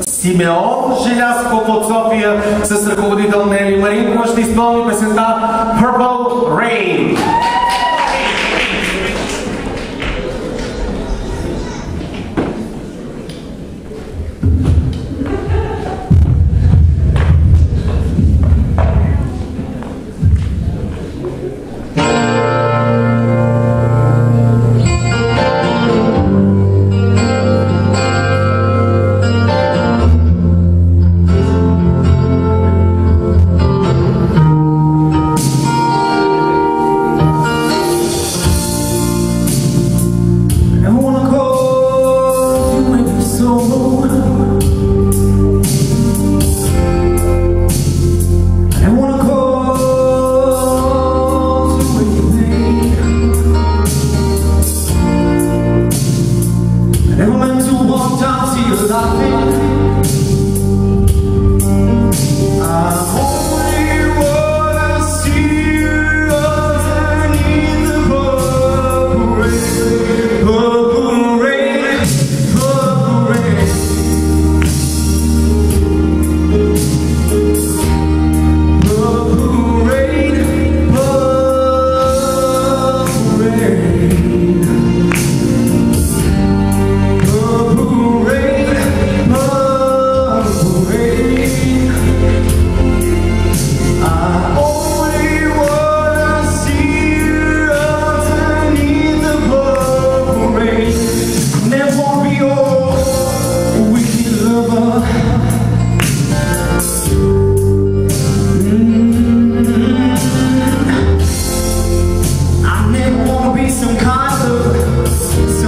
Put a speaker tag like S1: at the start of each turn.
S1: Симеон Желязков от София с ръководител Нели Маринкова ще изпълни песента Purple Rain. some kind of